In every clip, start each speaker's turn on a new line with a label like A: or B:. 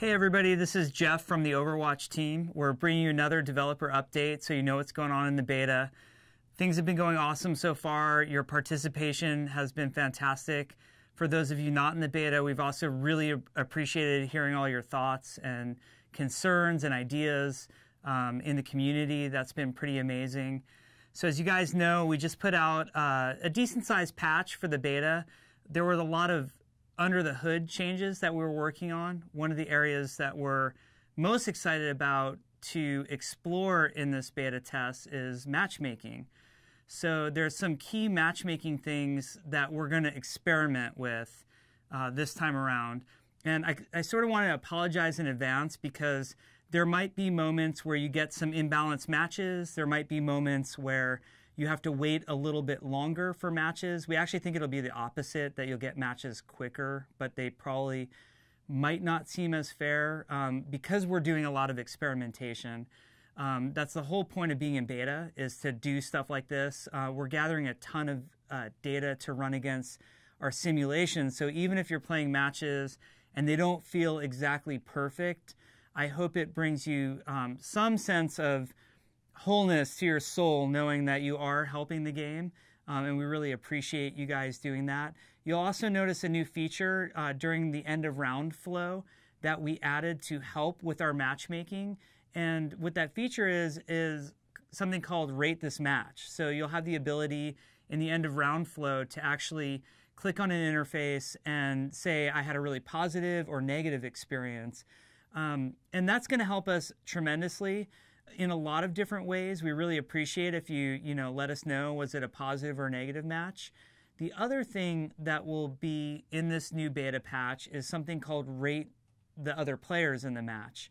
A: Hey everybody, this is Jeff from the Overwatch team. We're bringing you another developer update so you know what's going on in the beta. Things have been going awesome so far. Your participation has been fantastic. For those of you not in the beta, we've also really appreciated hearing all your thoughts and concerns and ideas um, in the community. That's been pretty amazing. So as you guys know, we just put out uh, a decent sized patch for the beta. There were a lot of under the hood changes that we're working on. One of the areas that we're most excited about to explore in this beta test is matchmaking. So there's some key matchmaking things that we're going to experiment with uh, this time around. And I, I sort of want to apologize in advance because there might be moments where you get some imbalanced matches. There might be moments where you have to wait a little bit longer for matches. We actually think it'll be the opposite, that you'll get matches quicker, but they probably might not seem as fair um, because we're doing a lot of experimentation. Um, that's the whole point of being in beta is to do stuff like this. Uh, we're gathering a ton of uh, data to run against our simulations. So even if you're playing matches and they don't feel exactly perfect, I hope it brings you um, some sense of wholeness to your soul, knowing that you are helping the game. Um, and we really appreciate you guys doing that. You'll also notice a new feature uh, during the end of round flow that we added to help with our matchmaking. And what that feature is, is something called rate this match. So you'll have the ability in the end of round flow to actually click on an interface and say, I had a really positive or negative experience. Um, and that's going to help us tremendously in a lot of different ways. We really appreciate if you, you know, let us know was it a positive or negative match. The other thing that will be in this new beta patch is something called rate the other players in the match.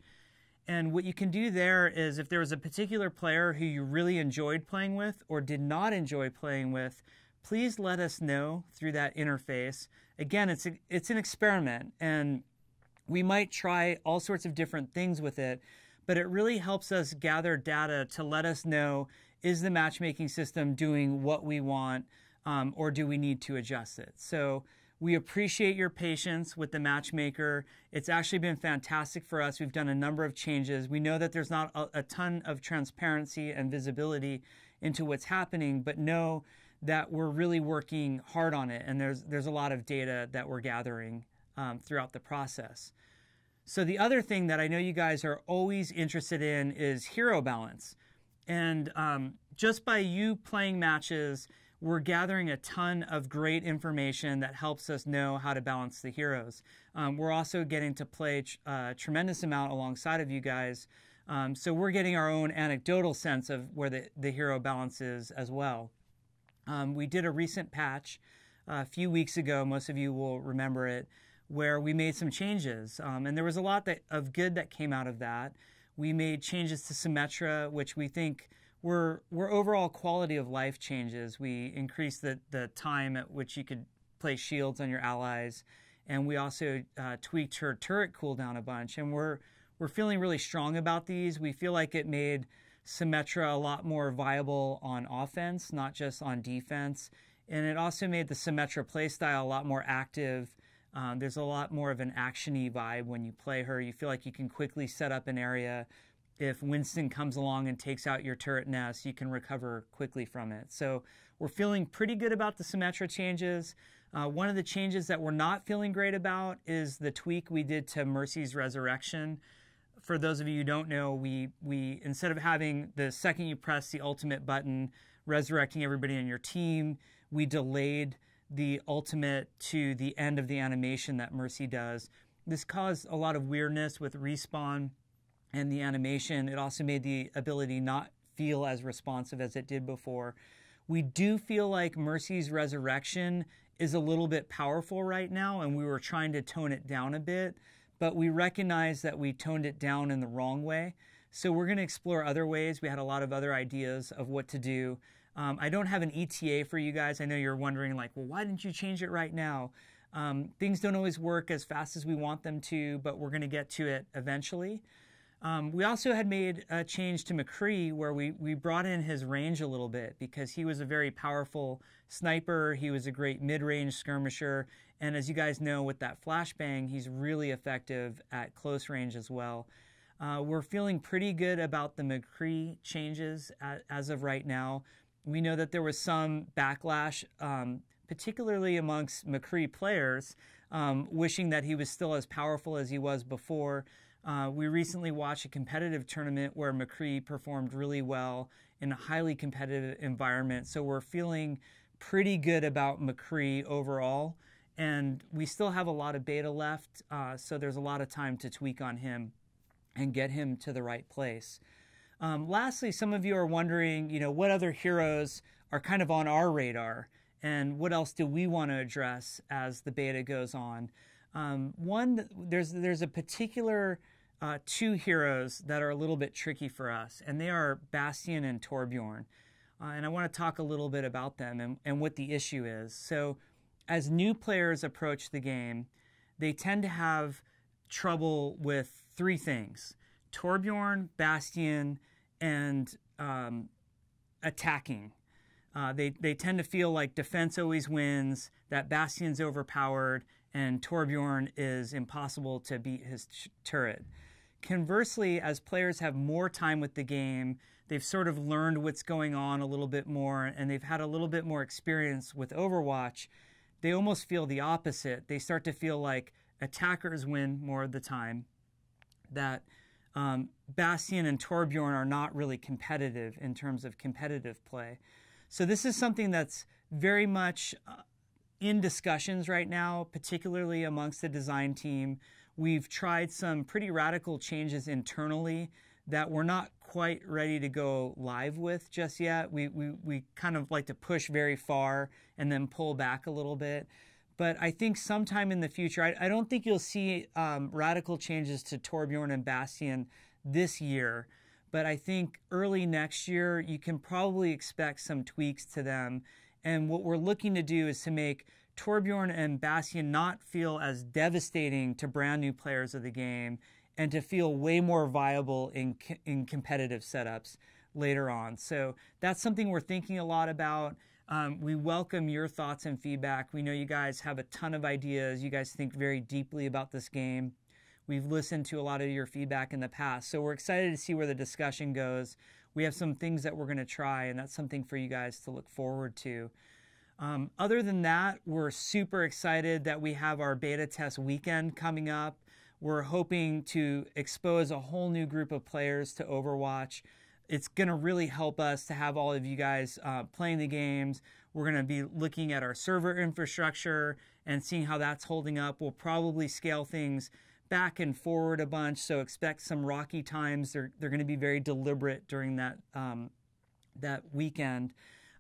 A: And what you can do there is if there was a particular player who you really enjoyed playing with or did not enjoy playing with, please let us know through that interface. Again, it's a, it's an experiment and we might try all sorts of different things with it but it really helps us gather data to let us know is the matchmaking system doing what we want um, or do we need to adjust it? So we appreciate your patience with the matchmaker. It's actually been fantastic for us. We've done a number of changes. We know that there's not a, a ton of transparency and visibility into what's happening, but know that we're really working hard on it. And there's, there's a lot of data that we're gathering um, throughout the process. So the other thing that I know you guys are always interested in is hero balance. And um, just by you playing matches, we're gathering a ton of great information that helps us know how to balance the heroes. Um, we're also getting to play a uh, tremendous amount alongside of you guys. Um, so we're getting our own anecdotal sense of where the, the hero balance is as well. Um, we did a recent patch uh, a few weeks ago. Most of you will remember it where we made some changes. Um, and there was a lot that, of good that came out of that. We made changes to Symmetra, which we think were, were overall quality of life changes. We increased the, the time at which you could place shields on your allies. And we also uh, tweaked her turret cooldown a bunch. And we're, we're feeling really strong about these. We feel like it made Symmetra a lot more viable on offense, not just on defense. And it also made the Symmetra playstyle a lot more active um, there's a lot more of an actiony vibe when you play her. You feel like you can quickly set up an area. If Winston comes along and takes out your turret nest, you can recover quickly from it. So we're feeling pretty good about the Symmetra changes. Uh, one of the changes that we're not feeling great about is the tweak we did to Mercy's Resurrection. For those of you who don't know, we, we instead of having the second you press the ultimate button, resurrecting everybody on your team, we delayed the ultimate to the end of the animation that Mercy does. This caused a lot of weirdness with respawn and the animation. It also made the ability not feel as responsive as it did before. We do feel like Mercy's resurrection is a little bit powerful right now, and we were trying to tone it down a bit, but we recognize that we toned it down in the wrong way. So we're going to explore other ways. We had a lot of other ideas of what to do. Um, I don't have an ETA for you guys. I know you're wondering, like, well, why didn't you change it right now? Um, things don't always work as fast as we want them to, but we're going to get to it eventually. Um, we also had made a change to McCree where we, we brought in his range a little bit because he was a very powerful sniper. He was a great mid range skirmisher. And as you guys know, with that flashbang, he's really effective at close range as well. Uh, we're feeling pretty good about the McCree changes at, as of right now. We know that there was some backlash, um, particularly amongst McCree players, um, wishing that he was still as powerful as he was before. Uh, we recently watched a competitive tournament where McCree performed really well in a highly competitive environment. So we're feeling pretty good about McCree overall. And we still have a lot of beta left, uh, so there's a lot of time to tweak on him and get him to the right place. Um, lastly, some of you are wondering, you know, what other heroes are kind of on our radar, and what else do we want to address as the beta goes on? Um, one, there's there's a particular uh, two heroes that are a little bit tricky for us, and they are Bastion and Torbjorn. Uh, and I want to talk a little bit about them and, and what the issue is. So, as new players approach the game, they tend to have trouble with three things Torbjorn, Bastion, and um, attacking. Uh, they, they tend to feel like defense always wins, that Bastion's overpowered, and Torbjorn is impossible to beat his turret. Conversely, as players have more time with the game, they've sort of learned what's going on a little bit more, and they've had a little bit more experience with Overwatch. They almost feel the opposite. They start to feel like attackers win more of the time, that um, Bastion and Torbjorn are not really competitive in terms of competitive play. So this is something that's very much uh, in discussions right now, particularly amongst the design team. We've tried some pretty radical changes internally that we're not quite ready to go live with just yet. We, we, we kind of like to push very far and then pull back a little bit. But I think sometime in the future, I, I don't think you'll see um, radical changes to Torbjorn and Bastion this year. But I think early next year, you can probably expect some tweaks to them and what we're looking to do is to make Torbjorn and Bastion not feel as devastating to brand new players of the game and to feel way more viable in, in competitive setups later on. So that's something we're thinking a lot about. Um, we welcome your thoughts and feedback. We know you guys have a ton of ideas. You guys think very deeply about this game. We've listened to a lot of your feedback in the past. So we're excited to see where the discussion goes we have some things that we're going to try, and that's something for you guys to look forward to. Um, other than that, we're super excited that we have our beta test weekend coming up. We're hoping to expose a whole new group of players to Overwatch. It's going to really help us to have all of you guys uh, playing the games. We're going to be looking at our server infrastructure and seeing how that's holding up. We'll probably scale things back and forward a bunch, so expect some rocky times. They're, they're going to be very deliberate during that, um, that weekend.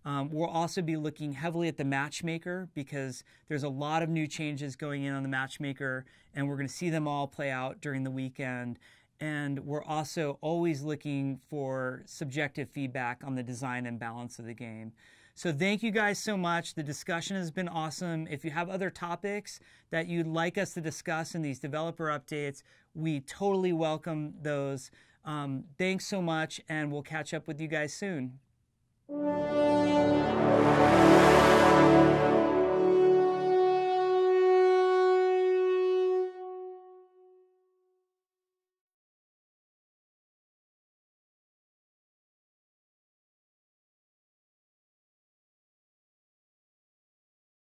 A: Um, we'll also be looking heavily at the matchmaker because there's a lot of new changes going in on the matchmaker, and we're going to see them all play out during the weekend. And we're also always looking for subjective feedback on the design and balance of the game. So thank you guys so much. The discussion has been awesome. If you have other topics that you'd like us to discuss in these developer updates, we totally welcome those. Um, thanks so much, and we'll catch up with you guys soon.